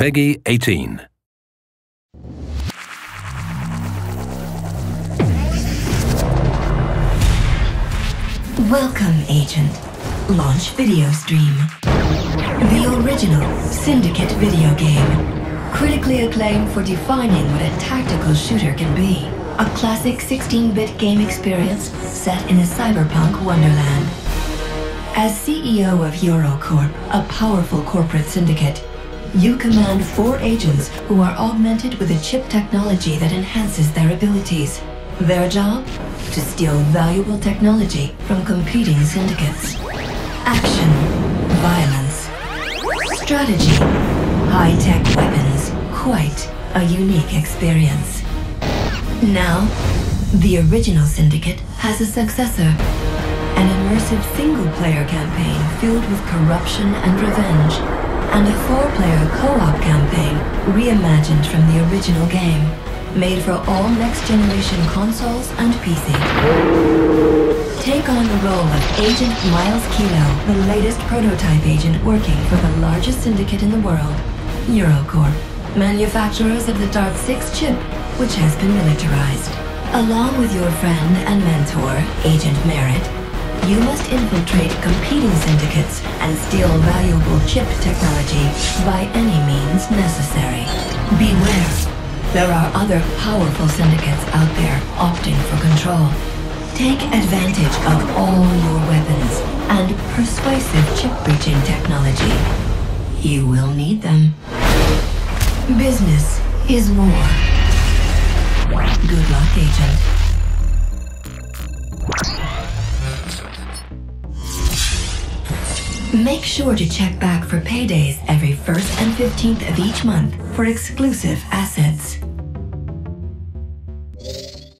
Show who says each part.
Speaker 1: PEGI 18.
Speaker 2: Welcome, Agent. Launch video stream. The original Syndicate video game. Critically acclaimed for defining what a tactical shooter can be. A classic 16-bit game experience set in a cyberpunk wonderland. As CEO of Eurocorp, a powerful corporate syndicate, you command four agents who are augmented with a chip technology that enhances their abilities. Their job? To steal valuable technology from competing syndicates. Action, violence, strategy, high-tech weapons. Quite a unique experience. Now, the original Syndicate has a successor. An immersive single-player campaign filled with corruption and revenge. And a four-player co-op campaign reimagined from the original game. Made for all next-generation consoles and PC. Take on the role of Agent Miles Kilo, the latest prototype agent working for the largest syndicate in the world, Eurocorp, manufacturers of the Dart 6 chip, which has been militarized. Along with your friend and mentor, Agent Merit, you must infiltrate competing syndicates and steal valuable chip technology by any means necessary. Beware. There are other powerful syndicates out there opting for control. Take advantage of all your weapons and persuasive chip breaching technology. You will need them. Business is war. Good luck, Agent. Make sure to check back for paydays every 1st and 15th of each month for exclusive assets.